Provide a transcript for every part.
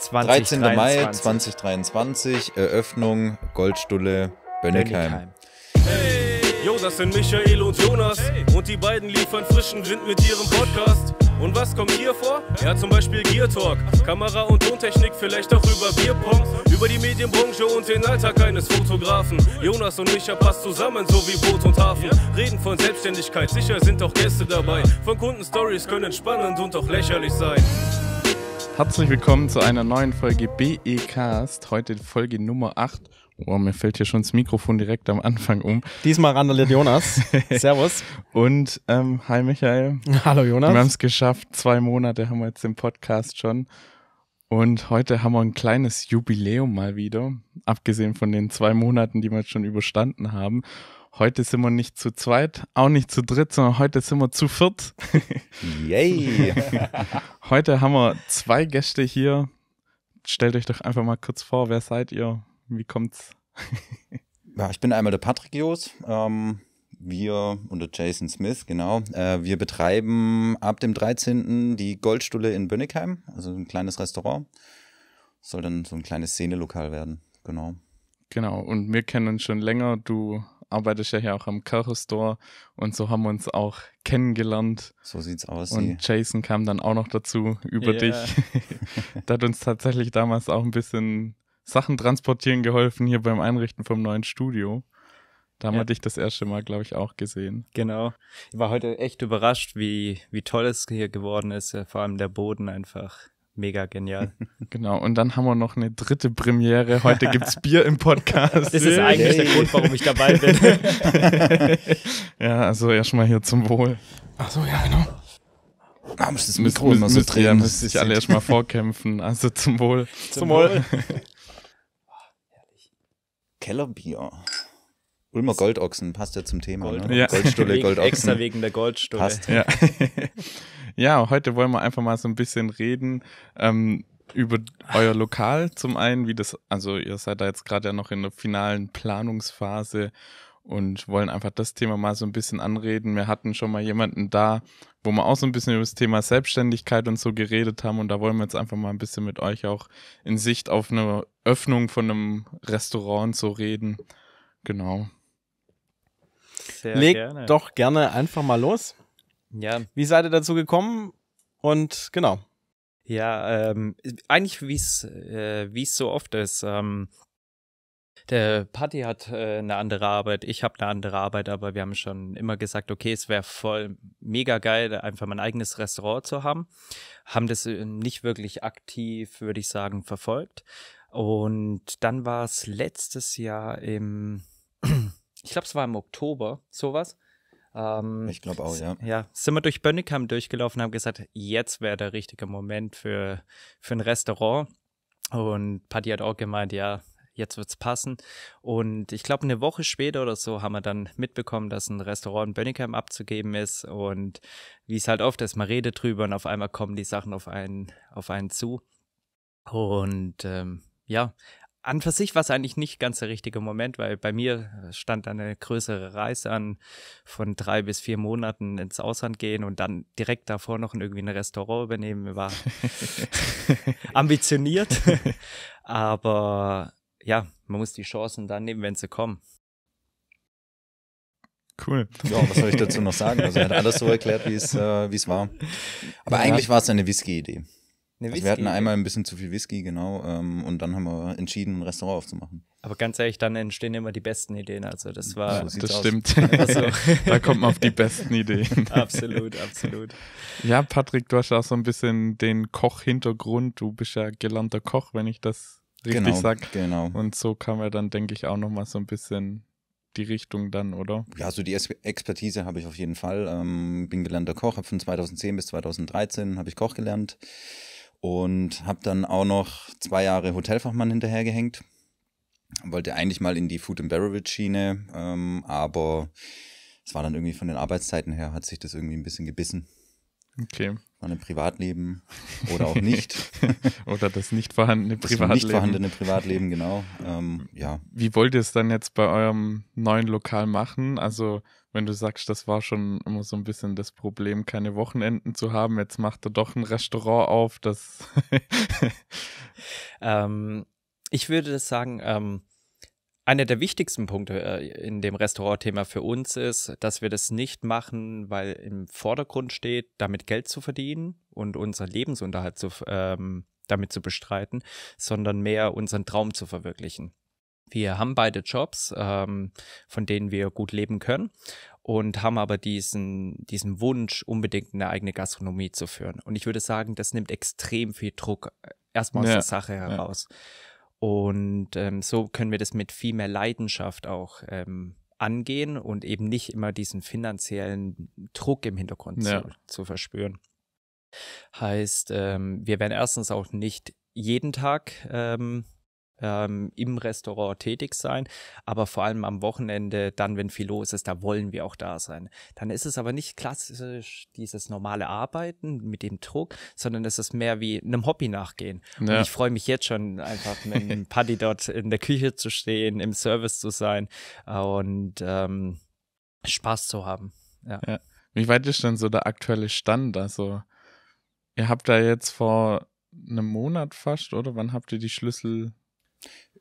13. Mai 2023, Eröffnung Goldstulle Bönnigheim. Hey, yo, das sind Michael und Jonas. Und die beiden liefern frischen Wind mit ihrem Podcast. Und was kommt hier vor? Ja, zum Beispiel Gear Talk. Kamera und Tontechnik, vielleicht auch über Bierpong. Über die Medienbranche und den Alltag eines Fotografen. Jonas und Micha passt zusammen, so wie Boot und Hafen. Reden von Selbstständigkeit, sicher sind auch Gäste dabei. Von Kundenstories können spannend und auch lächerlich sein. Herzlich willkommen zu einer neuen Folge BE-Cast. Heute Folge Nummer 8. Oh, mir fällt hier schon das Mikrofon direkt am Anfang um. Diesmal randaliert Jonas. Servus. Und ähm, hi Michael. Hallo Jonas. Wir haben es geschafft. Zwei Monate haben wir jetzt den Podcast schon. Und heute haben wir ein kleines Jubiläum mal wieder. Abgesehen von den zwei Monaten, die wir jetzt schon überstanden haben. Heute sind wir nicht zu zweit, auch nicht zu dritt, sondern heute sind wir zu viert. Yay! heute haben wir zwei Gäste hier. Stellt euch doch einfach mal kurz vor, wer seid ihr? Wie kommt's? ja, ich bin einmal der Patrick Jos. Ähm, wir und der Jason Smith, genau. Äh, wir betreiben ab dem 13. die Goldstulle in Bönnigheim, also ein kleines Restaurant. Soll dann so ein kleines Szenelokal werden, genau. Genau, und wir kennen uns schon länger. Du arbeitest ja hier auch am Curry und so haben wir uns auch kennengelernt. So sieht's aus. Und Jason kam dann auch noch dazu über yeah. dich. der hat uns tatsächlich damals auch ein bisschen Sachen transportieren geholfen hier beim Einrichten vom neuen Studio. Da haben ja. wir dich das erste Mal, glaube ich, auch gesehen. Genau. Ich war heute echt überrascht, wie, wie toll es hier geworden ist. Vor allem der Boden einfach mega genial. Genau, und dann haben wir noch eine dritte Premiere. Heute gibt es Bier im Podcast. Das ist eigentlich der Grund, warum ich dabei bin. ja, also erstmal hier zum Wohl. Ach so, ja, genau. Ah, muss das Mikro müssen, immer so drehen. Ja, müssen sich alle erstmal vorkämpfen. Also zum Wohl. Zum, zum Wohl. Kellerbier. Ulmer Goldochsen passt ja zum Thema. Gold, ne? ja. Goldstulle, Goldochsen. Extra wegen der Goldstulle. Passt. Ja. ja, heute wollen wir einfach mal so ein bisschen reden ähm, über euer Lokal. Zum einen, wie das, also ihr seid da jetzt gerade ja noch in der finalen Planungsphase und wollen einfach das Thema mal so ein bisschen anreden. Wir hatten schon mal jemanden da, wo wir auch so ein bisschen über das Thema Selbstständigkeit und so geredet haben und da wollen wir jetzt einfach mal ein bisschen mit euch auch in Sicht auf eine Öffnung von einem Restaurant so reden. Genau. Sehr Leg gerne. doch gerne einfach mal los. Ja. Wie seid ihr dazu gekommen? Und genau. Ja, ähm, eigentlich wie es äh, wie es so oft ist. Ähm, der Patti hat äh, eine andere Arbeit, ich habe eine andere Arbeit, aber wir haben schon immer gesagt, okay, es wäre voll mega geil, einfach mein eigenes Restaurant zu haben. Haben das äh, nicht wirklich aktiv, würde ich sagen, verfolgt. Und dann war es letztes Jahr im ich glaube, es war im Oktober, sowas. Ähm, ich glaube auch, ja. Ja, sind wir durch Bönnigheim durchgelaufen, haben gesagt, jetzt wäre der richtige Moment für, für ein Restaurant. Und Patti hat auch gemeint, ja, jetzt wird es passen. Und ich glaube, eine Woche später oder so haben wir dann mitbekommen, dass ein Restaurant in Bönnigheim abzugeben ist. Und wie es halt oft ist, man redet drüber und auf einmal kommen die Sachen auf einen, auf einen zu. Und ähm, ja, an für sich war es eigentlich nicht ganz der richtige Moment, weil bei mir stand eine größere Reise an von drei bis vier Monaten ins Ausland gehen und dann direkt davor noch irgendwie ein Restaurant übernehmen, war ambitioniert. Aber ja, man muss die Chancen dann nehmen, wenn sie kommen. Cool. Ja, was soll ich dazu noch sagen? Also er hat alles so erklärt, wie es äh, es war. Aber ja. eigentlich war es eine Whisky-Idee. Also wir hatten einmal ein bisschen zu viel Whisky, genau, ähm, und dann haben wir entschieden, ein Restaurant aufzumachen. Aber ganz ehrlich, dann entstehen immer die besten Ideen. Also das war. So das aus. stimmt. Also. da kommt man auf die besten Ideen. absolut, absolut. Ja, Patrick, du hast auch so ein bisschen den Koch-Hintergrund. Du bist ja gelernter Koch, wenn ich das richtig genau, sag. Genau. Und so kam er dann, denke ich, auch nochmal so ein bisschen die Richtung dann, oder? Ja, so die Expertise habe ich auf jeden Fall. Ähm, bin gelernter Koch, habe von 2010 bis 2013 habe ich Koch gelernt und habe dann auch noch zwei Jahre Hotelfachmann hinterhergehängt. Wollte eigentlich mal in die Food and Beverage Schiene, ähm, aber es war dann irgendwie von den Arbeitszeiten her, hat sich das irgendwie ein bisschen gebissen. Okay. Ein Privatleben oder auch nicht. oder das nicht vorhandene Privatleben. Das nicht vorhandene Privatleben, genau. Ähm, ja. Wie wollt ihr es dann jetzt bei eurem neuen Lokal machen? Also wenn du sagst, das war schon immer so ein bisschen das Problem, keine Wochenenden zu haben. Jetzt macht er doch ein Restaurant auf, das. Ähm, ich würde sagen, ähm, einer der wichtigsten Punkte äh, in dem Restaurantthema für uns ist, dass wir das nicht machen, weil im Vordergrund steht, damit Geld zu verdienen und unseren Lebensunterhalt zu, ähm, damit zu bestreiten, sondern mehr unseren Traum zu verwirklichen. Wir haben beide Jobs, ähm, von denen wir gut leben können und haben aber diesen, diesen Wunsch, unbedingt eine eigene Gastronomie zu führen. Und ich würde sagen, das nimmt extrem viel Druck äh, erstmal aus ja, der Sache heraus. Ja. Und ähm, so können wir das mit viel mehr Leidenschaft auch ähm, angehen und eben nicht immer diesen finanziellen Druck im Hintergrund ja. zu, zu, verspüren. Heißt, ähm, wir werden erstens auch nicht jeden Tag ähm, ähm, im Restaurant tätig sein, aber vor allem am Wochenende, dann, wenn viel los ist, da wollen wir auch da sein. Dann ist es aber nicht klassisch dieses normale Arbeiten mit dem Druck, sondern es ist mehr wie einem Hobby nachgehen. Ja. Und ich freue mich jetzt schon einfach mit einem Paddy dort in der Küche zu stehen, im Service zu sein und ähm, Spaß zu haben. Ja. ja. Wie weit ist denn so der aktuelle Stand? Also, ihr habt da jetzt vor einem Monat fast, oder? Wann habt ihr die Schlüssel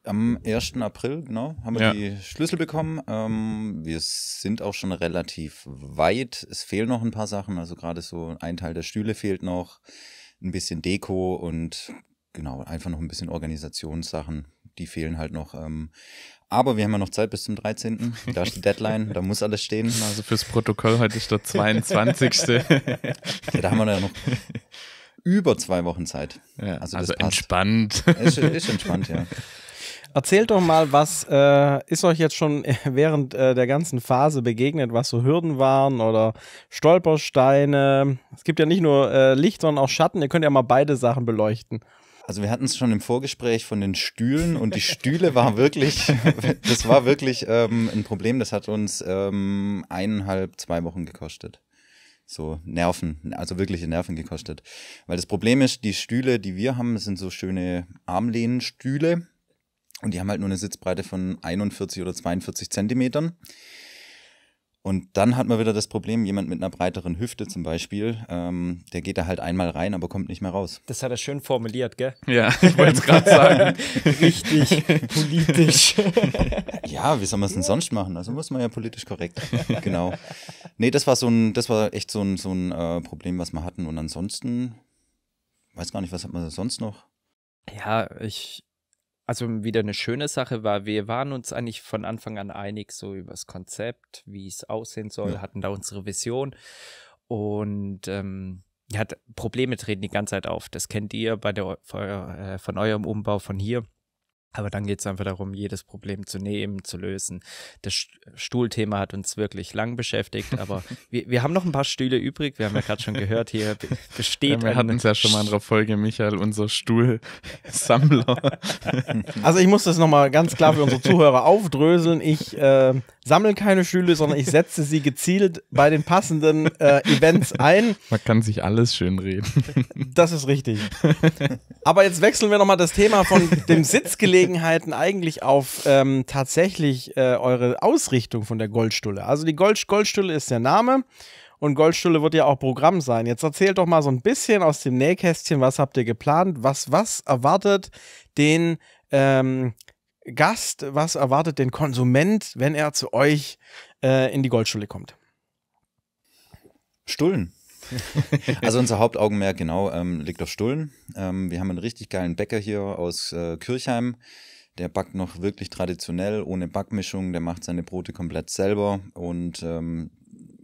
am 1. April, genau, haben wir ja. die Schlüssel bekommen. Ähm, wir sind auch schon relativ weit. Es fehlen noch ein paar Sachen. Also gerade so ein Teil der Stühle fehlt noch, ein bisschen Deko und genau, einfach noch ein bisschen Organisationssachen. Die fehlen halt noch. Ähm, aber wir haben ja noch Zeit bis zum 13. Da ist die Deadline, da muss alles stehen. Also fürs Protokoll heute ist der 22. ja, da haben wir ja noch über zwei Wochen Zeit. Ja, also, also entspannt. Ist, ist entspannt, ja. Erzählt doch mal, was äh, ist euch jetzt schon während äh, der ganzen Phase begegnet, was so Hürden waren oder Stolpersteine? Es gibt ja nicht nur äh, Licht, sondern auch Schatten. Ihr könnt ja mal beide Sachen beleuchten. Also wir hatten es schon im Vorgespräch von den Stühlen und die Stühle war wirklich, das war wirklich ähm, ein Problem. Das hat uns ähm, eineinhalb, zwei Wochen gekostet so Nerven, also wirkliche Nerven gekostet. Weil das Problem ist, die Stühle, die wir haben, sind so schöne Armlehnenstühle. Und die haben halt nur eine Sitzbreite von 41 oder 42 Zentimetern. Und dann hat man wieder das Problem, jemand mit einer breiteren Hüfte zum Beispiel, ähm, der geht da halt einmal rein, aber kommt nicht mehr raus. Das hat er schön formuliert, gell? Ja, ich wollte es gerade sagen. Richtig politisch. ja, wie soll man es denn sonst machen? Also muss man ja politisch korrekt. genau. Nee, das war so ein, das war echt so ein, so ein äh, Problem, was wir hatten. Und ansonsten, weiß gar nicht, was hat man sonst noch? Ja, ich, also wieder eine schöne Sache war, wir waren uns eigentlich von Anfang an einig so über das Konzept, wie es aussehen soll, ja. hatten da unsere Vision und ähm, ja, Probleme treten die ganze Zeit auf. Das kennt ihr bei der äh, von eurem Umbau von hier. Aber dann geht es einfach darum, jedes Problem zu nehmen, zu lösen. Das Stuhlthema hat uns wirklich lang beschäftigt, aber wir, wir haben noch ein paar Stühle übrig. Wir haben ja gerade schon gehört, hier besteht. Ja, wir hatten es ja schon mal in der Folge, Michael, unser Stuhlsammler. Also ich muss das nochmal ganz klar für unsere Zuhörer aufdröseln. Ich äh, sammle keine Stühle, sondern ich setze sie gezielt bei den passenden äh, Events ein. Man kann sich alles schön reden. Das ist richtig. Aber jetzt wechseln wir nochmal das Thema von dem Sitzgelegenheiten eigentlich auf ähm, tatsächlich äh, eure Ausrichtung von der Goldstulle. Also die Gold Goldstulle ist der Name und Goldstulle wird ja auch Programm sein. Jetzt erzählt doch mal so ein bisschen aus dem Nähkästchen, was habt ihr geplant? Was, was erwartet den ähm, Gast, was erwartet den Konsument, wenn er zu euch äh, in die Goldschule kommt? Stullen. also unser Hauptaugenmerk genau ähm, liegt auf Stullen. Ähm, wir haben einen richtig geilen Bäcker hier aus äh, Kirchheim. Der backt noch wirklich traditionell, ohne Backmischung. Der macht seine Brote komplett selber und ähm,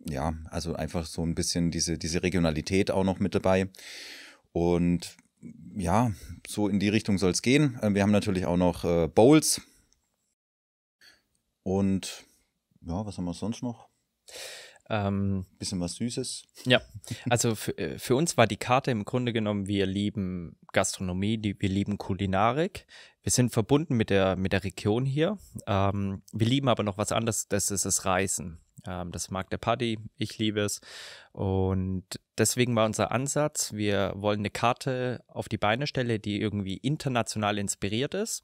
ja, also einfach so ein bisschen diese, diese Regionalität auch noch mit dabei. Und ja, so in die Richtung soll es gehen. Äh, wir haben natürlich auch noch äh, Bowls. Und ja, was haben wir sonst noch? Ähm, Bisschen was Süßes. Ja, also für, äh, für, uns war die Karte im Grunde genommen, wir lieben Gastronomie, die, wir lieben Kulinarik. Wir sind verbunden mit der, mit der Region hier. Ähm, wir lieben aber noch was anderes, das ist das Reisen. Ähm, das mag der Paddy, ich liebe es. Und deswegen war unser Ansatz, wir wollen eine Karte auf die Beine stellen, die irgendwie international inspiriert ist.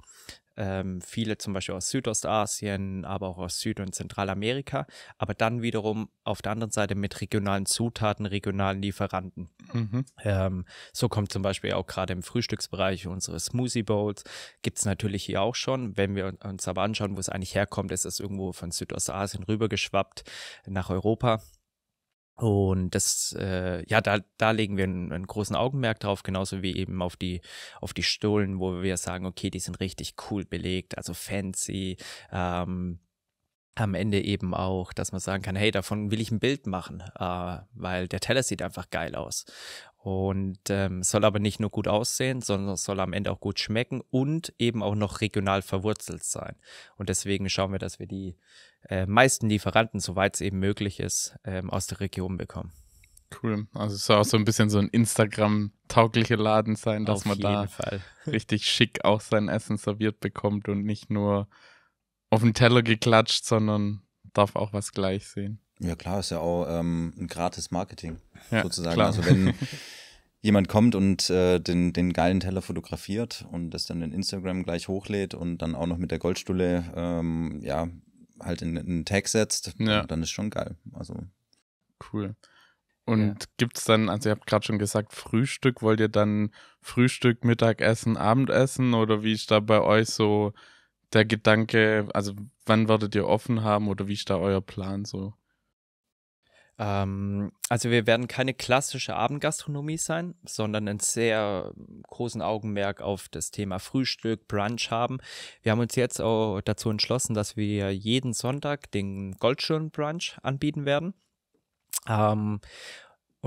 Ähm, viele zum Beispiel aus Südostasien, aber auch aus Süd- und Zentralamerika, aber dann wiederum auf der anderen Seite mit regionalen Zutaten, regionalen Lieferanten. Mhm. Ähm, so kommt zum Beispiel auch gerade im Frühstücksbereich unsere Smoothie Bowls. Gibt es natürlich hier auch schon. Wenn wir uns aber anschauen, wo es eigentlich herkommt, ist es irgendwo von Südostasien rübergeschwappt nach Europa. Und das, äh, ja, da, da legen wir einen, einen, großen Augenmerk drauf, genauso wie eben auf die, auf die Stullen, wo wir sagen, okay, die sind richtig cool belegt, also fancy. Ähm, am Ende eben auch, dass man sagen kann, hey, davon will ich ein Bild machen, äh, weil der Teller sieht einfach geil aus. Und ähm, soll aber nicht nur gut aussehen, sondern soll am Ende auch gut schmecken und eben auch noch regional verwurzelt sein. Und deswegen schauen wir, dass wir die äh, meisten Lieferanten, soweit es eben möglich ist, ähm, aus der Region bekommen. Cool. Also es soll auch so ein bisschen so ein Instagram-tauglicher Laden sein, dass Auf man da Fall. richtig schick auch sein Essen serviert bekommt und nicht nur auf den Teller geklatscht, sondern darf auch was gleich sehen. Ja, klar, ist ja auch ähm, ein gratis Marketing Ja, sozusagen. klar. Also wenn jemand kommt und äh, den, den geilen Teller fotografiert und das dann in Instagram gleich hochlädt und dann auch noch mit der Goldstulle ähm, ja halt in, in einen Tag setzt, Ja. dann ist schon geil. Also Cool. Und gibt's dann, also ihr habt gerade schon gesagt, Frühstück, wollt ihr dann Frühstück, Mittagessen, Abendessen oder wie ist da bei euch so der Gedanke, also wann werdet ihr offen haben oder wie ist da euer Plan so? Ähm, also wir werden keine klassische Abendgastronomie sein, sondern einen sehr großen Augenmerk auf das Thema Frühstück, Brunch haben. Wir haben uns jetzt auch dazu entschlossen, dass wir jeden Sonntag den Goldstunden-Brunch anbieten werden. Ähm,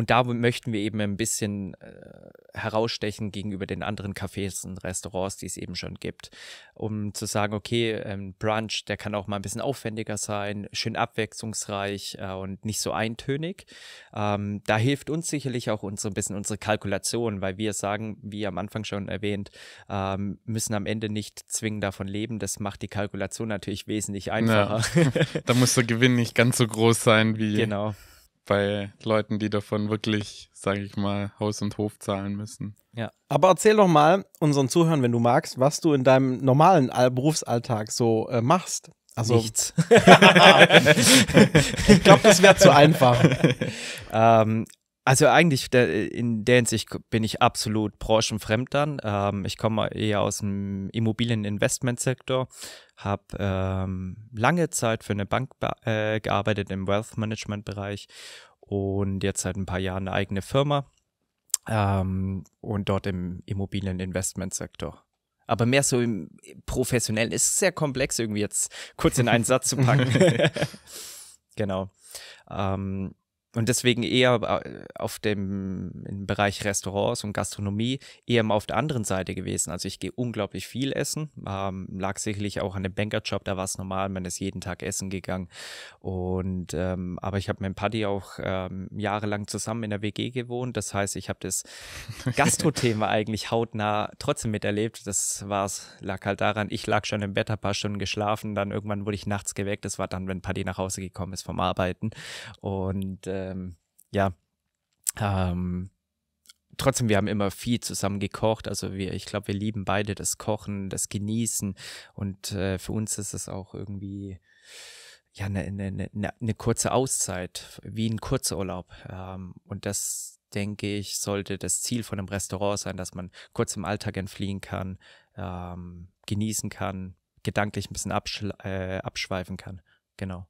und da möchten wir eben ein bisschen äh, herausstechen gegenüber den anderen Cafés und Restaurants, die es eben schon gibt, um zu sagen, okay, ähm, Brunch, der kann auch mal ein bisschen aufwendiger sein, schön abwechslungsreich äh, und nicht so eintönig. Ähm, da hilft uns sicherlich auch uns so ein bisschen unsere Kalkulation, weil wir sagen, wie am Anfang schon erwähnt, ähm, müssen am Ende nicht zwingend davon leben. Das macht die Kalkulation natürlich wesentlich einfacher. Da muss der Gewinn nicht ganz so groß sein wie genau. Bei Leuten, die davon wirklich, sage ich mal, Haus und Hof zahlen müssen. Aber erzähl doch mal unseren Zuhörern, wenn du magst, was du in deinem normalen All Berufsalltag so äh, machst. Also, Nichts. ich glaube, das wäre zu einfach. Ähm, also eigentlich der, in der Hinsicht bin ich absolut branchenfremd dann. Ähm, ich komme eher aus dem Immobilieninvestmentsektor, habe ähm, lange Zeit für eine Bank äh, gearbeitet im Wealth Management Bereich und jetzt seit ein paar Jahren eine eigene Firma ähm, und dort im Immobilieninvestmentsektor. Aber mehr so im professionellen ist sehr komplex irgendwie jetzt kurz in einen Satz zu packen. genau. Ähm, und deswegen eher äh, auf dem im Bereich Restaurants und Gastronomie eher mal auf der anderen Seite gewesen. Also ich gehe unglaublich viel essen. Ähm, lag sicherlich auch an dem Bankerjob, da war es normal, man ist jeden Tag essen gegangen. Und ähm, aber ich habe mit Paddy auch ähm, jahrelang zusammen in der WG gewohnt. Das heißt, ich habe das Gastro-Thema eigentlich hautnah trotzdem miterlebt. Das war's, lag halt daran, ich lag schon im Bett, ein paar Stunden geschlafen, dann irgendwann wurde ich nachts geweckt. Das war dann, wenn Paddy nach Hause gekommen ist vom Arbeiten. Und ähm, ja, ähm, trotzdem, wir haben immer viel zusammen gekocht. Also wir, ich glaube, wir lieben beide das Kochen, das Genießen. Und äh, für uns ist es auch irgendwie ja eine, eine, eine, eine kurze Auszeit, wie ein Kurzurlaub. Ähm, und das denke ich, sollte das Ziel von einem Restaurant sein, dass man kurz im Alltag entfliehen kann, ähm, genießen kann, gedanklich ein bisschen äh, abschweifen kann. Genau.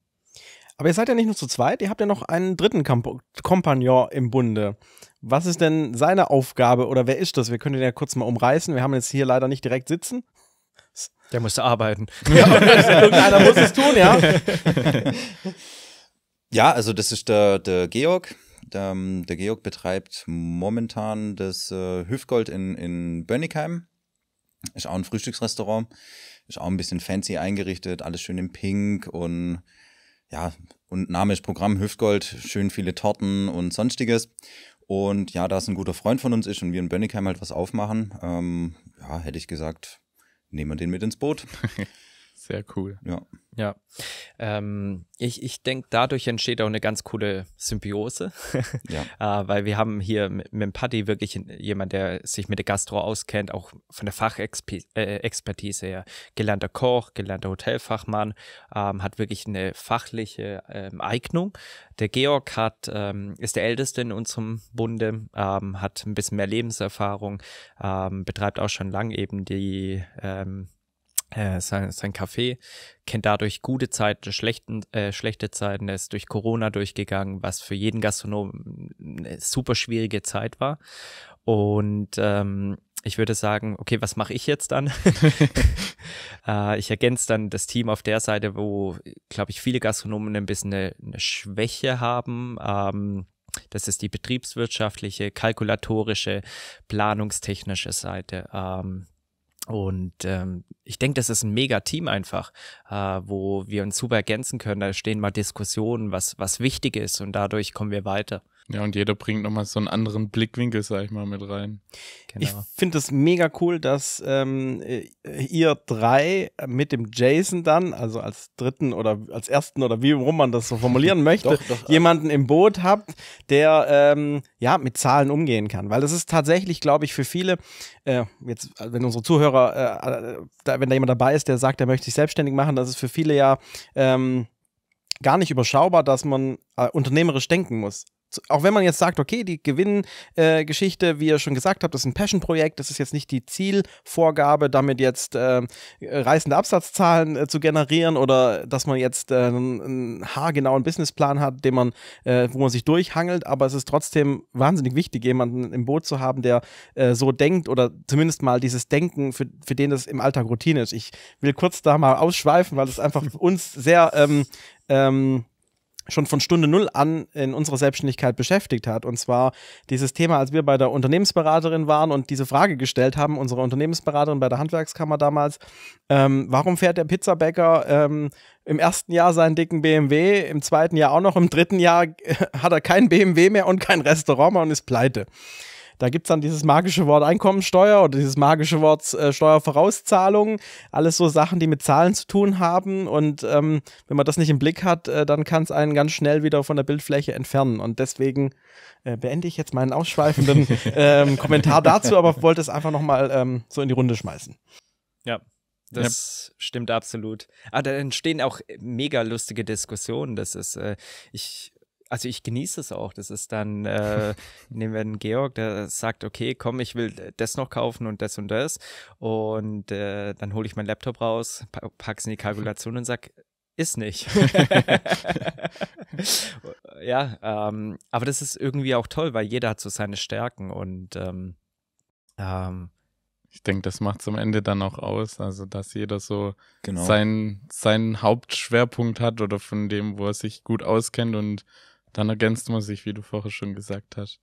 Aber ihr seid ja nicht nur zu zweit, ihr habt ja noch einen dritten Kamp Kompagnon im Bunde. Was ist denn seine Aufgabe oder wer ist das? Wir können den ja kurz mal umreißen. Wir haben jetzt hier leider nicht direkt sitzen. Der musste arbeiten. Ja, irgendeiner muss es tun, ja. Ja, also das ist der, der Georg. Der, der Georg betreibt momentan das äh, Hüftgold in, in Bönnigheim. Ist auch ein Frühstücksrestaurant. Ist auch ein bisschen fancy eingerichtet, alles schön in Pink und ja, und Name ist Programm Hüftgold, schön viele Torten und sonstiges. Und ja, da es ein guter Freund von uns ist und wir in Bönnigheim halt was aufmachen, ähm, ja, hätte ich gesagt, nehmen wir den mit ins Boot. Sehr cool. Ja. Ja, ähm, ich, ich denke, dadurch entsteht auch eine ganz coole Symbiose, Ja. äh, weil wir haben hier mit, mit dem Paddy wirklich jemand, der sich mit der Gastro auskennt, auch von der Fachexpertise her. Gelernter Koch, gelernter Hotelfachmann, ähm, hat wirklich eine fachliche ähm, Eignung. Der Georg hat, ähm, ist der Älteste in unserem Bunde, ähm, hat ein bisschen mehr Lebenserfahrung, ähm, betreibt auch schon lang eben die äh, sein, sein Café, kennt dadurch gute Zeiten, schlechten, äh, schlechte Zeiten, er ist durch Corona durchgegangen, was für jeden Gastronom eine super schwierige Zeit war. Und ähm, ich würde sagen, okay, was mache ich jetzt dann? äh, ich ergänze dann das Team auf der Seite, wo, glaube ich, viele Gastronomen ein bisschen eine, eine Schwäche haben. Ähm, das ist die betriebswirtschaftliche, kalkulatorische, planungstechnische Seite. Ähm, und ähm, ich denke, das ist ein mega Team einfach, äh, wo wir uns super ergänzen können. Da stehen mal Diskussionen, was, was wichtig ist und dadurch kommen wir weiter. Ja, und jeder bringt nochmal so einen anderen Blickwinkel, sag ich mal, mit rein. Genau. Ich finde es mega cool, dass ähm, ihr drei mit dem Jason dann, also als dritten oder als ersten oder wie rum man das so formulieren möchte, doch, doch, jemanden im Boot habt, der ähm, ja mit Zahlen umgehen kann. Weil das ist tatsächlich, glaube ich, für viele, äh, jetzt, wenn unsere Zuhörer, äh, äh, da, wenn da jemand dabei ist, der sagt, er möchte sich selbstständig machen, das ist für viele ja ähm, gar nicht überschaubar, dass man äh, unternehmerisch denken muss auch wenn man jetzt sagt, okay, die Gewinngeschichte, äh, wie ihr schon gesagt habt, das ist ein Passion-Projekt, das ist jetzt nicht die Zielvorgabe, damit jetzt äh, reißende Absatzzahlen äh, zu generieren oder dass man jetzt äh, einen haargenauen Businessplan hat, den man, äh, wo man sich durchhangelt, aber es ist trotzdem wahnsinnig wichtig, jemanden im Boot zu haben, der äh, so denkt oder zumindest mal dieses Denken, für, für den das im Alltag Routine ist. Ich will kurz da mal ausschweifen, weil es einfach uns sehr ähm, ähm, schon von Stunde Null an in unserer Selbstständigkeit beschäftigt hat. Und zwar dieses Thema, als wir bei der Unternehmensberaterin waren und diese Frage gestellt haben, unsere Unternehmensberaterin bei der Handwerkskammer damals, ähm, warum fährt der Pizzabäcker ähm, im ersten Jahr seinen dicken BMW, im zweiten Jahr auch noch, im dritten Jahr hat er kein BMW mehr und kein Restaurant mehr und ist pleite. Da gibt es dann dieses magische Wort Einkommensteuer oder dieses magische Wort äh, Steuervorauszahlung. Alles so Sachen, die mit Zahlen zu tun haben. Und ähm, wenn man das nicht im Blick hat, äh, dann kann es einen ganz schnell wieder von der Bildfläche entfernen. Und deswegen äh, beende ich jetzt meinen ausschweifenden ähm, Kommentar dazu, aber wollte es einfach nochmal ähm, so in die Runde schmeißen. Ja, das ja. stimmt absolut. Ah, da entstehen auch mega lustige Diskussionen. Das ist, äh, ich also ich genieße es auch. Das ist dann, äh, nehmen wir einen Georg, der sagt, okay, komm, ich will das noch kaufen und das und das. Und äh, dann hole ich meinen Laptop raus, pack's in die Kalkulation und sag, ist nicht. ja, ähm, aber das ist irgendwie auch toll, weil jeder hat so seine Stärken und ähm, ähm, ich denke, das macht es am Ende dann auch aus, also dass jeder so genau. seinen, seinen Hauptschwerpunkt hat oder von dem, wo er sich gut auskennt und dann ergänzt man sich, wie du vorher schon gesagt hast.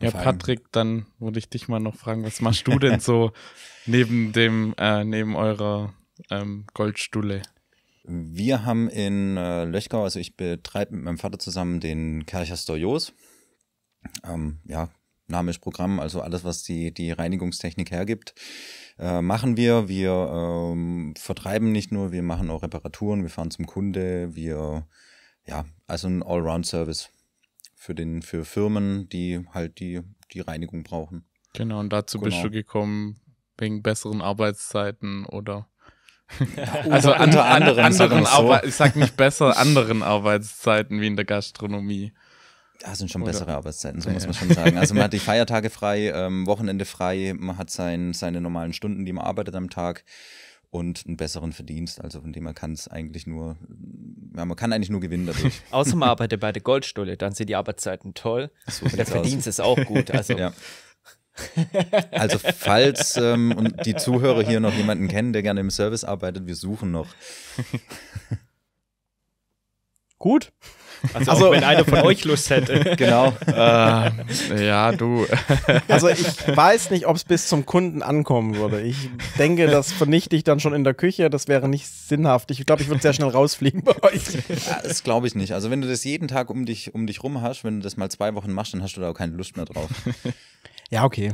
Ja, Patrick, dann würde ich dich mal noch fragen, was machst du denn so neben dem, äh, neben eurer ähm, Goldstulle? Wir haben in äh, Löchgau, also ich betreibe mit meinem Vater zusammen den Kercher Storios. Ähm, ja, Name ist Programm, also alles, was die, die Reinigungstechnik hergibt, äh, machen wir. Wir ähm, vertreiben nicht nur, wir machen auch Reparaturen, wir fahren zum Kunde, wir ja, also ein Allround-Service für den, für Firmen, die halt die, die Reinigung brauchen. Genau, und dazu genau. bist du gekommen wegen besseren Arbeitszeiten oder also unter, unter an, anderem, anderen so. ich sag nicht besser, anderen Arbeitszeiten wie in der Gastronomie. Ja, sind schon Oder? bessere Arbeitszeiten, so ja. muss man schon sagen. Also man hat die Feiertage frei, ähm, Wochenende frei, man hat sein, seine normalen Stunden, die man arbeitet am Tag und einen besseren Verdienst. Also von dem man kann es eigentlich nur, ja, man kann eigentlich nur gewinnen dadurch. Außer man arbeitet bei der Goldstulle, dann sind die Arbeitszeiten toll. So und der Verdienst aus. ist auch gut. Also. Ja. Also falls ähm, und die Zuhörer hier noch jemanden kennen, der gerne im Service arbeitet, wir suchen noch. Gut. Also, also wenn einer von euch Lust hätte. Genau. Äh, ja, du. Also ich weiß nicht, ob es bis zum Kunden ankommen würde. Ich denke, das vernichte ich dann schon in der Küche. Das wäre nicht sinnhaft. Ich glaube, ich würde sehr schnell rausfliegen bei euch. Ja, das glaube ich nicht. Also wenn du das jeden Tag um dich, um dich rum hast, wenn du das mal zwei Wochen machst, dann hast du da auch keine Lust mehr drauf. Ja, okay.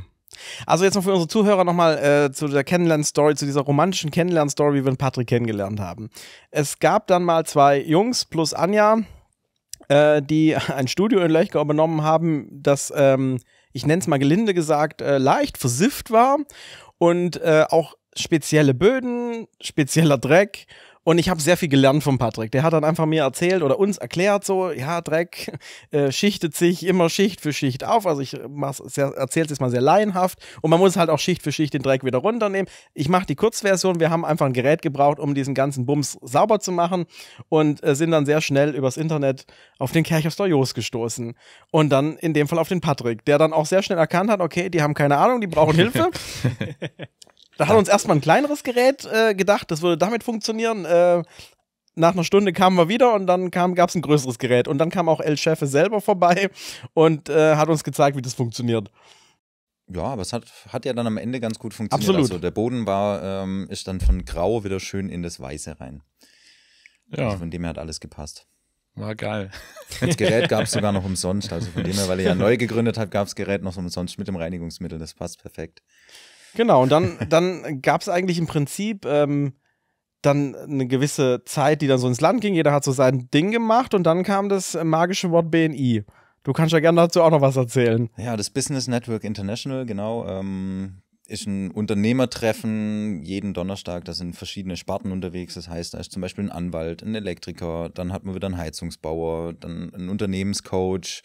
Also jetzt noch für unsere Zuhörer nochmal äh, zu der Kennenlern-Story, zu dieser romantischen Kennenlern-Story, wie wir den Patrick kennengelernt haben. Es gab dann mal zwei Jungs plus Anja, äh, die ein Studio in Löchgau übernommen haben, das, ähm, ich nenne es mal gelinde gesagt, äh, leicht versifft war und äh, auch spezielle Böden, spezieller Dreck und ich habe sehr viel gelernt von Patrick. Der hat dann einfach mir erzählt oder uns erklärt, so, ja, Dreck äh, schichtet sich immer Schicht für Schicht auf. Also ich erzähle es jetzt mal sehr laienhaft. Und man muss halt auch Schicht für Schicht den Dreck wieder runternehmen. Ich mache die Kurzversion. Wir haben einfach ein Gerät gebraucht, um diesen ganzen Bums sauber zu machen. Und äh, sind dann sehr schnell übers Internet auf den Kerchhoff Jos gestoßen. Und dann in dem Fall auf den Patrick, der dann auch sehr schnell erkannt hat, okay, die haben keine Ahnung, die brauchen Hilfe. Da hat uns erstmal ein kleineres Gerät äh, gedacht, das würde damit funktionieren. Äh, nach einer Stunde kamen wir wieder und dann gab es ein größeres Gerät. Und dann kam auch El Chefe selber vorbei und äh, hat uns gezeigt, wie das funktioniert. Ja, aber es hat, hat ja dann am Ende ganz gut funktioniert. Absolut. Also der Boden war, ähm, ist dann von grau wieder schön in das Weiße rein. Ja. Also von dem her hat alles gepasst. War geil. Das Gerät gab es sogar noch umsonst. Also von dem her, weil er ja neu gegründet hat, gab es Gerät noch umsonst mit dem Reinigungsmittel. Das passt perfekt. Genau, und dann, dann gab es eigentlich im Prinzip ähm, dann eine gewisse Zeit, die dann so ins Land ging. Jeder hat so sein Ding gemacht und dann kam das magische Wort BNI. Du kannst ja gerne dazu auch noch was erzählen. Ja, das Business Network International, genau, ähm, ist ein Unternehmertreffen jeden Donnerstag. Da sind verschiedene Sparten unterwegs. Das heißt, da ist zum Beispiel ein Anwalt, ein Elektriker, dann hat man wieder einen Heizungsbauer, dann einen Unternehmenscoach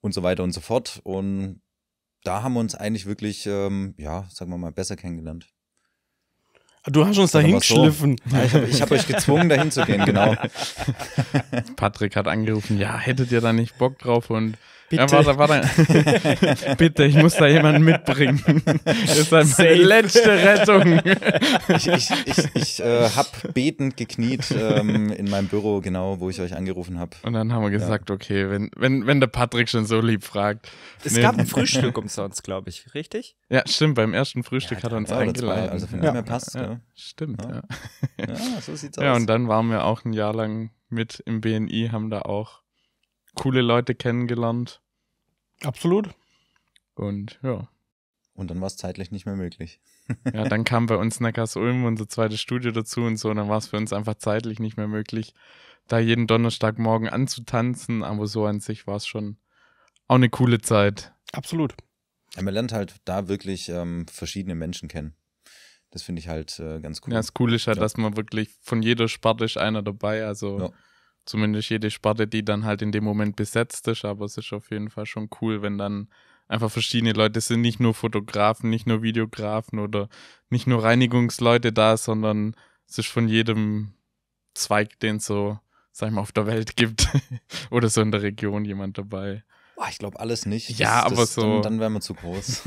und so weiter und so fort. Und da haben wir uns eigentlich wirklich, ähm, ja, sagen wir mal, besser kennengelernt. Du hast uns dahin geschliffen. So. Ja, ich habe hab euch gezwungen, dahin zu gehen, genau. Patrick hat angerufen, ja, hättet ihr da nicht Bock drauf? Und Bitte. Ja, warte, warte. Bitte, ich muss da jemanden mitbringen. Das ist halt meine letzte Rettung. ich ich, ich, ich äh, habe betend gekniet ähm, in meinem Büro, genau, wo ich euch angerufen habe. Und dann haben wir gesagt, ja. okay, wenn, wenn, wenn der Patrick schon so lieb fragt. Es nee. gab ein Frühstück umsonst, glaube ich, richtig? Ja, stimmt, beim ersten Frühstück ja, hat er uns eingeladen. Zwei, also von ja. dem her passt. Ja, Stimmt, ja. Ja. so sieht's aus. Ja, und dann waren wir auch ein Jahr lang mit im BNI, haben da auch coole Leute kennengelernt. Absolut. Und ja. Und dann war es zeitlich nicht mehr möglich. ja, dann kam bei uns Neckars Ulm unser zweites Studio dazu und so. Und dann war es für uns einfach zeitlich nicht mehr möglich, da jeden Donnerstagmorgen anzutanzen. Aber so an sich war es schon auch eine coole Zeit. Absolut. Ja, man lernt halt da wirklich ähm, verschiedene Menschen kennen. Das finde ich halt äh, ganz cool. Ja, das Coole ist halt, ja. dass man wirklich von jeder Sparte ist einer dabei. Also ja zumindest jede Sparte, die dann halt in dem Moment besetzt ist, aber es ist auf jeden Fall schon cool, wenn dann einfach verschiedene Leute sind, nicht nur Fotografen, nicht nur Videografen oder nicht nur Reinigungsleute da, sondern es ist von jedem Zweig, den es so, sag ich mal, auf der Welt gibt oder so in der Region jemand dabei. Boah, ich glaube alles nicht. Das, ja, aber das, so. Dann, dann wären wir zu groß.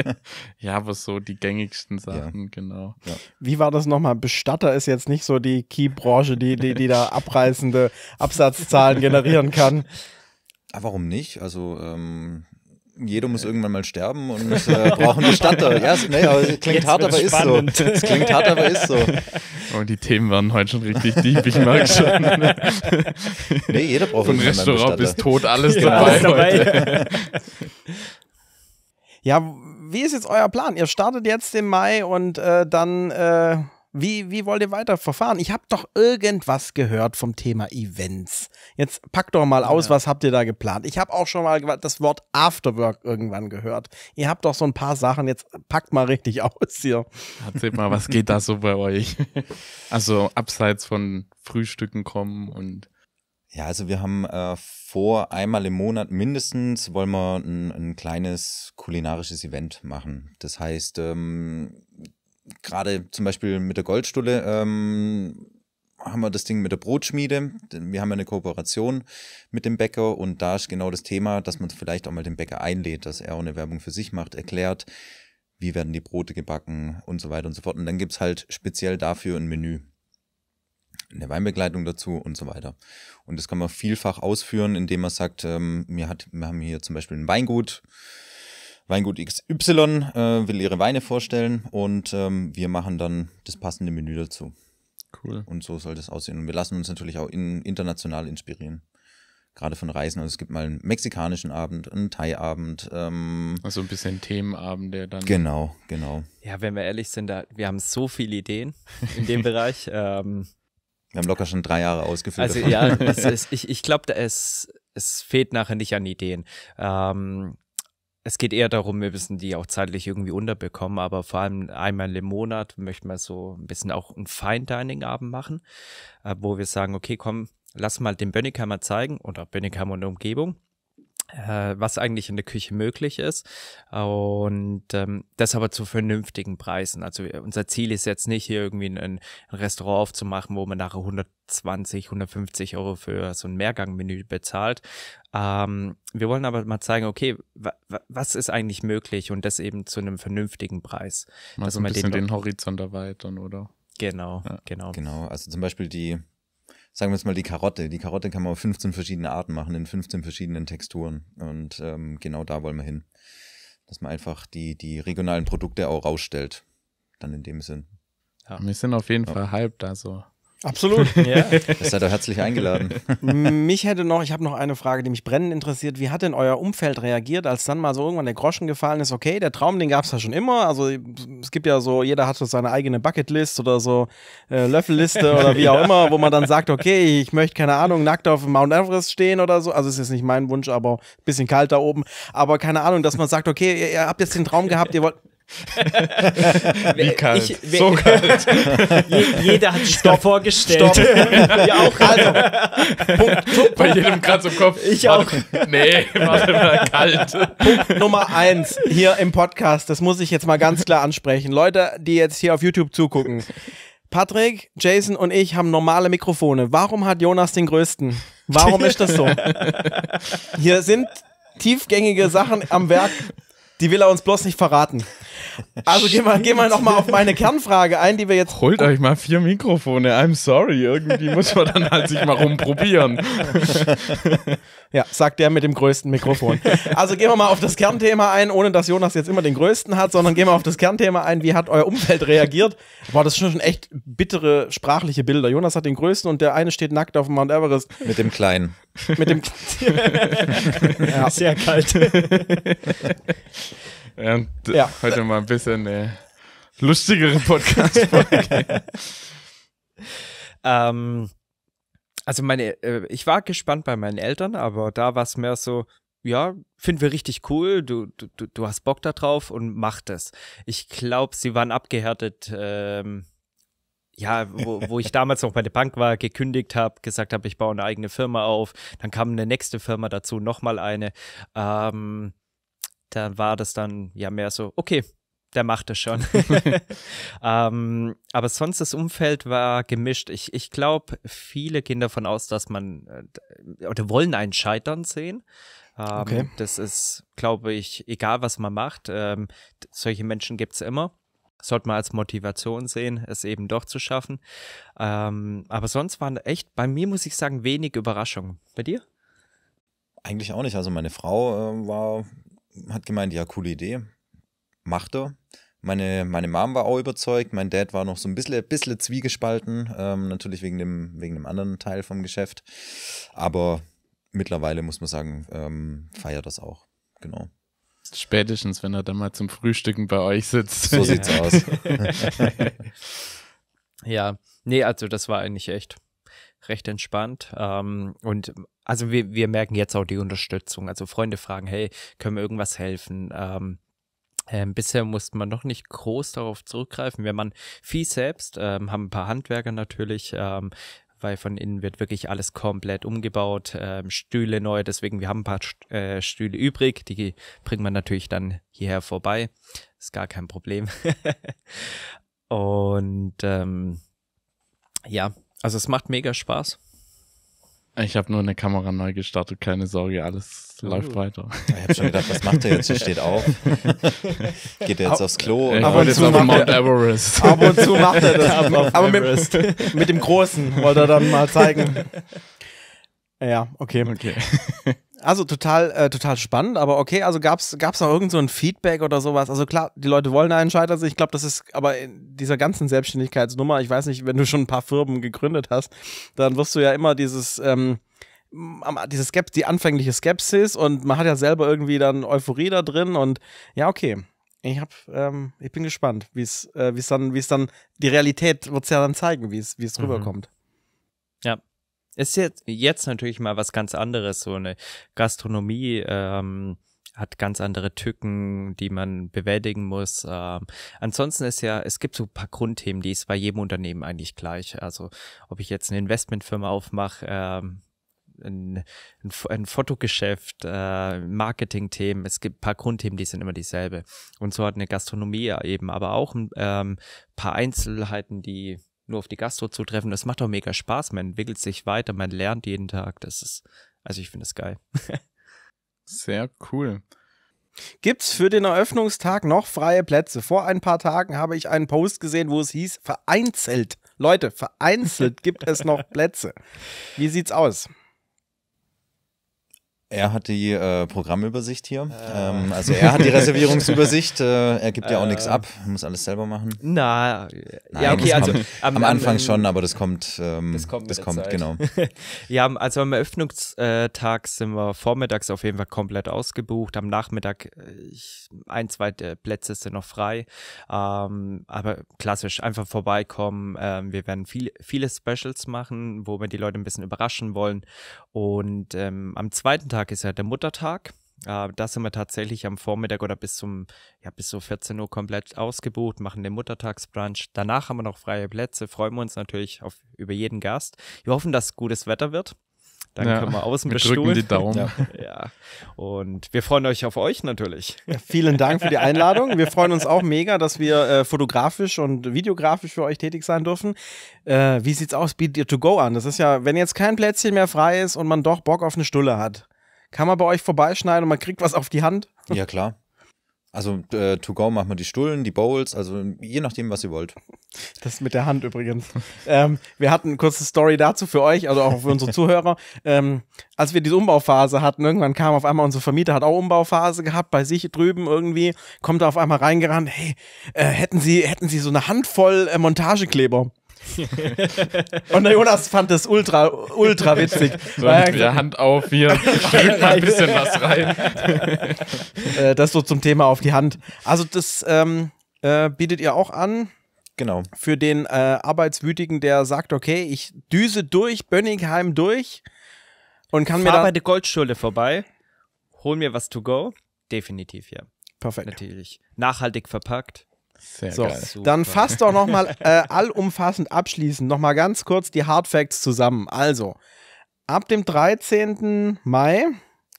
ja, aber so die gängigsten Sachen, ja. genau. Ja. Wie war das nochmal? Bestatter ist jetzt nicht so die Key-Branche, die, die, die da abreißende Absatzzahlen generieren kann. Aber ah, warum nicht? Also, ähm, jeder muss irgendwann mal sterben und äh, brauchen eine Stadt da. Ja, nee, aber es klingt hart, aber spannend. ist so. Es klingt hart, aber ist so. Oh, die Themen waren heute schon richtig deep, ich merke schon. nee, jeder braucht Von Restaurant bis tot alles ja, dabei. Alles dabei. ja, wie ist jetzt euer Plan? Ihr startet jetzt im Mai und äh, dann äh, wie, wie wollt ihr weiter verfahren? Ich habe doch irgendwas gehört vom Thema Events. Jetzt packt doch mal aus, ja. was habt ihr da geplant? Ich habe auch schon mal das Wort Afterwork irgendwann gehört. Ihr habt doch so ein paar Sachen, jetzt packt mal richtig aus hier. Erzählt mal, was geht da so bei euch? Also abseits von Frühstücken kommen und ja, also wir haben äh, vor, einmal im Monat mindestens wollen wir ein, ein kleines kulinarisches Event machen. Das heißt, ähm, gerade zum Beispiel mit der Goldstulle ähm, haben wir das Ding mit der Brotschmiede. Wir haben eine Kooperation mit dem Bäcker und da ist genau das Thema, dass man vielleicht auch mal den Bäcker einlädt, dass er auch eine Werbung für sich macht, erklärt, wie werden die Brote gebacken und so weiter und so fort. Und dann gibt's halt speziell dafür ein Menü. Eine Weinbegleitung dazu und so weiter. Und das kann man vielfach ausführen, indem man sagt, ähm, wir, hat, wir haben hier zum Beispiel ein Weingut, Weingut XY äh, will ihre Weine vorstellen und ähm, wir machen dann das passende Menü dazu. Cool. Und so soll das aussehen. Und wir lassen uns natürlich auch in, international inspirieren. gerade von Reisen. Also es gibt mal einen mexikanischen Abend, einen Thai-Abend. Ähm, also ein bisschen Themenabende dann. Genau, genau. Ja, wenn wir ehrlich sind, da, wir haben so viele Ideen in dem Bereich. Ähm, wir haben locker schon drei Jahre ausgefüllt. Also davon. ja, ist, ich, ich glaube, es, es fehlt nachher nicht an Ideen. Ähm, es geht eher darum, wir müssen die auch zeitlich irgendwie unterbekommen, aber vor allem einmal im Monat möchten wir so ein bisschen auch einen Fine-Dining-Abend machen, äh, wo wir sagen, okay, komm, lass mal den Bönnigheimer zeigen oder Bönnigheimer und Umgebung äh, was eigentlich in der Küche möglich ist und ähm, das aber zu vernünftigen Preisen. Also unser Ziel ist jetzt nicht hier irgendwie ein, ein Restaurant aufzumachen, wo man nachher 120, 150 Euro für so ein Mehrgangmenü bezahlt. Ähm, wir wollen aber mal zeigen, okay, was ist eigentlich möglich und das eben zu einem vernünftigen Preis. Mal so ein bisschen den, den Horizont erweitern, oder? Genau, ja. genau. Genau, also zum Beispiel die sagen wir jetzt mal die Karotte. Die Karotte kann man auf 15 verschiedene Arten machen, in 15 verschiedenen Texturen. Und ähm, genau da wollen wir hin. Dass man einfach die, die regionalen Produkte auch rausstellt. Dann in dem Sinn. Ja, wir sind auf jeden ja. Fall hyped, also Absolut. ja. Ihr seid doch herzlich eingeladen. mich hätte noch, ich habe noch eine Frage, die mich brennend interessiert. Wie hat denn euer Umfeld reagiert, als dann mal so irgendwann der Groschen gefallen ist? Okay, der Traum, den gab es ja schon immer. Also es gibt ja so, jeder hat so seine eigene Bucketlist oder so äh, Löffelliste oder wie auch ja. immer, wo man dann sagt, okay, ich möchte, keine Ahnung, nackt auf Mount Everest stehen oder so. Also es ist jetzt nicht mein Wunsch, aber ein bisschen kalt da oben. Aber keine Ahnung, dass man sagt, okay, ihr, ihr habt jetzt den Traum gehabt, ihr wollt Wie kalt? Ich, so kalt. jeder hat sich Stopp. vorgestellt. Stopp. ja, auch also. Punkt, Bei jedem Kratz im Kopf. Ich auch. Nee, warte mal, kalt. Punkt Nummer eins hier im Podcast, das muss ich jetzt mal ganz klar ansprechen. Leute, die jetzt hier auf YouTube zugucken. Patrick, Jason und ich haben normale Mikrofone. Warum hat Jonas den größten? Warum ist das so? Hier sind tiefgängige Sachen am Werk. Die will er uns bloß nicht verraten. Also gehen wir, gehen wir nochmal auf meine Kernfrage ein, die wir jetzt. Holt euch mal vier Mikrofone, I'm sorry. Irgendwie muss man dann halt sich mal rumprobieren. Ja, sagt der mit dem größten Mikrofon. Also gehen wir mal auf das Kernthema ein, ohne dass Jonas jetzt immer den größten hat, sondern gehen wir auf das Kernthema ein. Wie hat euer Umfeld reagiert? Boah, das sind schon echt bittere sprachliche Bilder. Jonas hat den größten und der eine steht nackt auf dem Mount Everest. Mit dem kleinen. Mit dem. ja. Sehr kalt. Ja, ja. Heute mal ein bisschen eine lustigere Podcast-Folge. ähm, also meine, äh, ich war gespannt bei meinen Eltern, aber da war es mehr so, ja, finden wir richtig cool, du, du, du hast Bock da drauf und mach das. Ich glaube, sie waren abgehärtet, ähm, ja, wo, wo ich damals noch bei der Bank war, gekündigt habe, gesagt habe, ich baue eine eigene Firma auf. Dann kam eine nächste Firma dazu, nochmal eine. Ähm, dann war das dann ja mehr so, okay, der macht es schon. ähm, aber sonst das Umfeld war gemischt. Ich, ich glaube, viele gehen davon aus, dass man äh, oder wollen einen Scheitern sehen. Ähm, okay. Das ist, glaube ich, egal was man macht. Ähm, solche Menschen gibt es immer. Sollte man als Motivation sehen, es eben doch zu schaffen. Ähm, aber sonst waren echt, bei mir muss ich sagen, wenig Überraschungen. Bei dir? Eigentlich auch nicht. Also meine Frau äh, war hat gemeint, ja, coole Idee, macht er. Meine, meine Mom war auch überzeugt, mein Dad war noch so ein bisschen, bisschen zwiegespalten, ähm, natürlich wegen dem, wegen dem anderen Teil vom Geschäft. Aber mittlerweile muss man sagen, ähm, feiert das auch, genau. Spätestens, wenn er dann mal zum Frühstücken bei euch sitzt. So sieht's aus. ja, nee, also das war eigentlich echt recht entspannt. Ähm, und also wir, wir merken jetzt auch die Unterstützung. Also Freunde fragen, hey, können wir irgendwas helfen? Ähm, ähm, bisher musste man noch nicht groß darauf zurückgreifen. Wir machen viel selbst, ähm, haben ein paar Handwerker natürlich, ähm, weil von innen wird wirklich alles komplett umgebaut, ähm, Stühle neu, deswegen wir haben ein paar äh, Stühle übrig, die bringt man natürlich dann hierher vorbei. Ist gar kein Problem. Und ähm, ja, also es macht mega Spaß. Ich habe nur eine Kamera neu gestartet, keine Sorge, alles uh. läuft weiter. Ich habe schon gedacht, was macht er jetzt? Er steht auf. Geht er jetzt aufs Klo? Ich wollte jetzt auf Mount Everest. Ab und zu macht er das. Aber mit, mit, dem Großen wollte er dann mal zeigen. Ja, okay. okay. Also total, äh, total spannend, aber okay, also gab es auch irgend so ein Feedback oder sowas? Also klar, die Leute wollen einen Scheiter. Ich glaube, das ist aber in dieser ganzen Selbstständigkeitsnummer, ich weiß nicht, wenn du schon ein paar Firmen gegründet hast, dann wirst du ja immer dieses, ähm, diese Skeps die anfängliche Skepsis und man hat ja selber irgendwie dann Euphorie da drin und ja, okay. Ich hab, ähm, ich bin gespannt, wie es, äh, wie es dann, wie es dann, die Realität wird es ja dann zeigen, wie es, wie es mhm. rüberkommt. Ist jetzt, jetzt natürlich mal was ganz anderes, so eine Gastronomie, ähm, hat ganz andere Tücken, die man bewältigen muss. Ähm, ansonsten ist ja, es gibt so ein paar Grundthemen, die ist bei jedem Unternehmen eigentlich gleich. Also ob ich jetzt eine Investmentfirma aufmache, ähm, ein, ein, ein Fotogeschäft, äh, Marketingthemen, es gibt ein paar Grundthemen, die sind immer dieselbe. Und so hat eine Gastronomie eben aber auch ein ähm, paar Einzelheiten, die nur auf die Gastro zutreffen. Das macht auch mega Spaß. Man entwickelt sich weiter, man lernt jeden Tag. Das ist, also ich finde es geil. Sehr cool. Gibt's für den Eröffnungstag noch freie Plätze? Vor ein paar Tagen habe ich einen Post gesehen, wo es hieß, vereinzelt. Leute, vereinzelt gibt es noch Plätze. Wie sieht's aus? Er hat die äh, Programmübersicht hier. Äh. Ähm, also er hat die Reservierungsübersicht. Äh, er gibt ja auch nichts äh. ab, muss alles selber machen. Na, Nein, ja, okay, also am, am, Anfang am, schon, aber das kommt, ähm, das kommt, das kommt genau. ja, also am Eröffnungstag sind wir vormittags auf jeden Fall komplett ausgebucht. Am Nachmittag äh, ich, ein, zwei äh, Plätze sind noch frei. Ähm, aber klassisch, einfach vorbeikommen. Ähm, wir werden viel, viele Specials machen, wo wir die Leute ein bisschen überraschen wollen. Und ähm, am zweiten Tag ist ja der Muttertag. Äh, da sind wir tatsächlich am Vormittag oder bis zum, ja, bis so 14 Uhr komplett ausgebucht, machen den Muttertagsbrunch. Danach haben wir noch freie Plätze, freuen wir uns natürlich auf, über jeden Gast. Wir hoffen, dass gutes Wetter wird. Dann ja, können wir außen wir drücken die Daumen. Ja. ja. Und wir freuen euch auf euch natürlich. Ja, vielen Dank für die Einladung. Wir freuen uns auch mega, dass wir äh, fotografisch und videografisch für euch tätig sein dürfen. Äh, wie sieht's aus? Bietet ihr to go an? Das ist ja, wenn jetzt kein Plätzchen mehr frei ist und man doch Bock auf eine Stulle hat, kann man bei euch vorbeischneiden und man kriegt was auf die Hand? Ja, klar. Also äh, to go machen wir die Stullen, die Bowls, also je nachdem, was ihr wollt. Das mit der Hand übrigens. ähm, wir hatten eine kurze Story dazu für euch, also auch für unsere Zuhörer. Ähm, als wir diese Umbauphase hatten, irgendwann kam auf einmal unser Vermieter, hat auch Umbauphase gehabt, bei sich drüben irgendwie, kommt er auf einmal reingerannt, hey, äh, hätten Sie, hätten Sie so eine Handvoll äh, Montagekleber? Und der Jonas fand das ultra, ultra witzig. So mit der Hand auf, hier, drück mal ein bisschen was rein. Äh, das so zum Thema auf die Hand. Also das ähm, äh, bietet ihr auch an. Genau. Für den äh, Arbeitswütigen, der sagt, okay, ich düse durch Bönningheim durch und kann Fahr mir dann bei der Goldschule vorbei, hol mir was to go. Definitiv, ja. Perfekt. Natürlich. Nachhaltig verpackt. Sehr so, geil. dann fasst doch nochmal äh, allumfassend abschließend nochmal ganz kurz die Hard Facts zusammen. Also, ab dem 13. Mai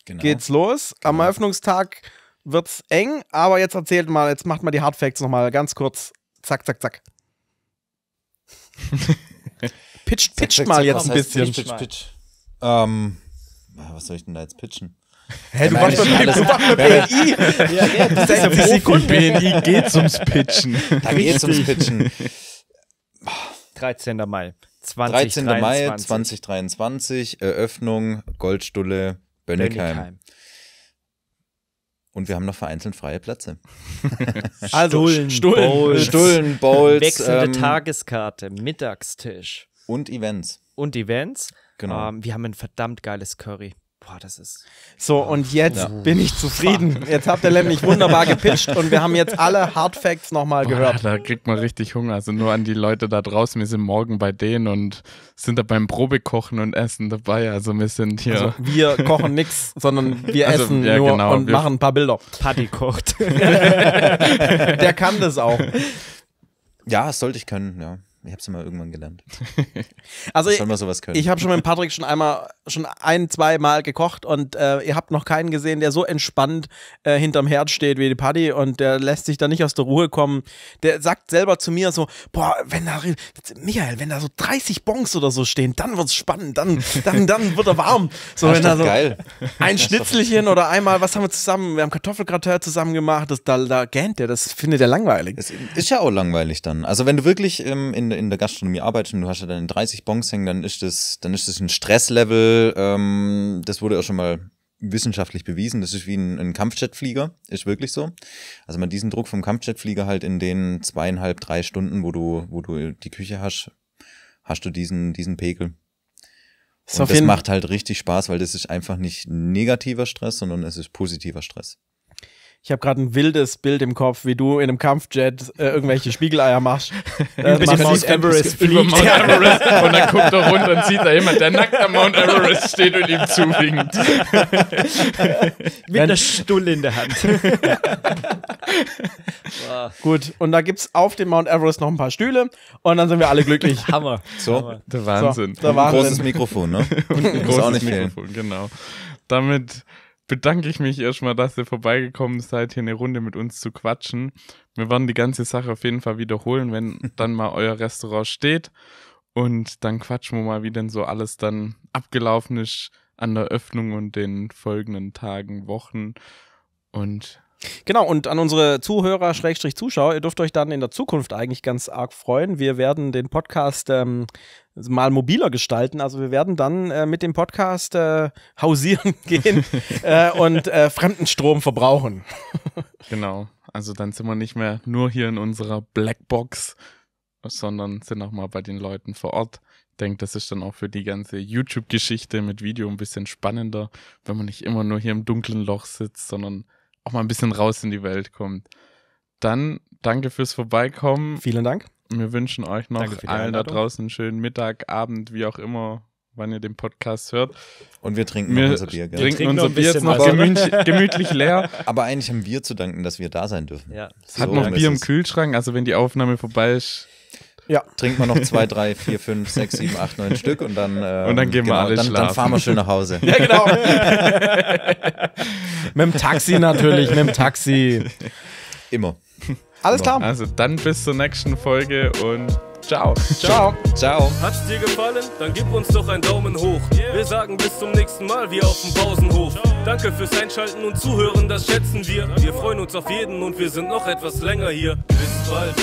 genau. geht's los. Genau. Am Eröffnungstag wird's eng, aber jetzt erzählt mal, jetzt macht mal die Hard Facts nochmal ganz kurz. Zack, zack, zack. pitcht, pitcht zack, mal zack, jetzt ein bisschen. Pitch, pitch, pitch. Ähm, was soll ich denn da jetzt pitchen? Hä, du warst bei BNI. Ja, ja, das ist ja Sekunden. BNI geht ums Pitchen. Da geht's ums Pitchen. 13. Mai. 2023. 13. Mai 2023, Eröffnung, Goldstulle, Bönnigheim. Bönnigheim. Und wir haben noch vereinzelt freie Plätze. also Stullen, Stullen, Bowls, Stullen, Bowls wechselnde ähm, Tageskarte, Mittagstisch. Und Events. Und Events. Genau. Ähm, wir haben ein verdammt geiles Curry. Boah, das ist. So, und jetzt ja. bin ich zufrieden. Jetzt habt ihr nämlich wunderbar gepitcht und wir haben jetzt alle Hard Facts nochmal gehört. Da kriegt man richtig Hunger. Also nur an die Leute da draußen. Wir sind morgen bei denen und sind da beim Probekochen und Essen dabei. Also wir sind hier. Also wir kochen nichts, sondern wir also, essen ja, nur genau. und wir machen ein paar Bilder. Paddy kocht. Der kann das auch. Ja, das sollte ich können, ja. Ich habe es immer irgendwann gelernt. also ich, ich habe schon mit Patrick schon einmal, schon ein, zwei Mal gekocht und äh, ihr habt noch keinen gesehen, der so entspannt äh, hinterm Herd steht wie die Paddy und der lässt sich da nicht aus der Ruhe kommen. Der sagt selber zu mir so, boah, wenn da, Michael, wenn da so 30 Bons oder so stehen, dann wird's spannend, dann, dann, dann wird er warm. So, das wenn da so geil. ein Schnitzelchen oder einmal, was haben wir zusammen, wir haben Kartoffelgratin zusammen gemacht, das, da, da gähnt der, das findet er langweilig. Das ist ja auch langweilig dann. Also wenn du wirklich ähm, in in der Gastronomie arbeitest und du hast ja dann 30 Bons hängen, dann ist das, dann ist das ein Stresslevel, ähm, das wurde auch schon mal wissenschaftlich bewiesen. Das ist wie ein, ein Kampfjetflieger, ist wirklich so. Also man diesen Druck vom Kampfjetflieger halt in den zweieinhalb, drei Stunden, wo du, wo du die Küche hast, hast du diesen, diesen Pegel. Und das macht halt richtig Spaß, weil das ist einfach nicht negativer Stress, sondern es ist positiver Stress. Ich habe gerade ein wildes Bild im Kopf, wie du in einem Kampfjet äh, irgendwelche Spiegeleier machst. Äh, Über Mount Everest Über fliegt. Mount Everest und dann guckt er runter und sieht da jemand, der nackt am Mount Everest steht und ihm zuwinkt. Mit einer Stulle in der Hand. Gut, und da gibt's auf dem Mount Everest noch ein paar Stühle und dann sind wir alle glücklich. Hammer. So. Hammer. Der Wahnsinn. So, der Wahnsinn. Großes Mikrofon, ne? Muss auch Großes nicht fehlen. Mikrofon, genau. Damit bedanke ich mich erstmal, dass ihr vorbeigekommen seid, hier eine Runde mit uns zu quatschen. Wir werden die ganze Sache auf jeden Fall wiederholen, wenn dann mal euer Restaurant steht. Und dann quatschen wir mal, wie denn so alles dann abgelaufen ist an der Öffnung und den folgenden Tagen, Wochen. Und Genau, und an unsere Zuhörer, Schrägstrich Zuschauer, ihr dürft euch dann in der Zukunft eigentlich ganz arg freuen. Wir werden den Podcast ähm, mal mobiler gestalten. Also wir werden dann äh, mit dem Podcast äh, hausieren gehen äh, und äh, Fremdenstrom verbrauchen. genau, also dann sind wir nicht mehr nur hier in unserer Blackbox, sondern sind auch mal bei den Leuten vor Ort. Ich denke, das ist dann auch für die ganze YouTube-Geschichte mit Video ein bisschen spannender, wenn man nicht immer nur hier im dunklen Loch sitzt, sondern auch mal ein bisschen raus in die Welt kommt. Dann danke fürs Vorbeikommen. Vielen Dank. Wir wünschen euch noch allen da draußen einen schönen Mittag, Abend, wie auch immer, wann ihr den Podcast hört. Und wir trinken noch Wir unser Bier, gell? trinken Trinken noch unser Bier jetzt noch gemütlich, gemütlich leer. Aber eigentlich haben wir zu danken, dass wir da sein dürfen. Ja. Hat So noch Bier im. Kühlschrank, also wenn die Aufnahme vorbei ist, Trinken wir noch zwei, drei, vier, fünf, sechs, sieben, acht, neun Stück und dann, ähm, Und dann gehen wir genau, alle dann, dann schlafen. fahren wir schön nach Hause. Ja, genau. mit dem Taxi natürlich, mit dem Taxi. Immer. Alles klar. Also dann bis zur nächsten Folge und ciao. Ciao. Ciao. Hat's dir gefallen? Dann gib uns doch einen Daumen hoch. Wir sagen bis zum nächsten Mal wie auf dem Pausenhof. Danke fürs Einschalten und Zuhören, das schätzen wir. Wir freuen uns auf jeden und wir sind noch etwas länger hier. Bis bald.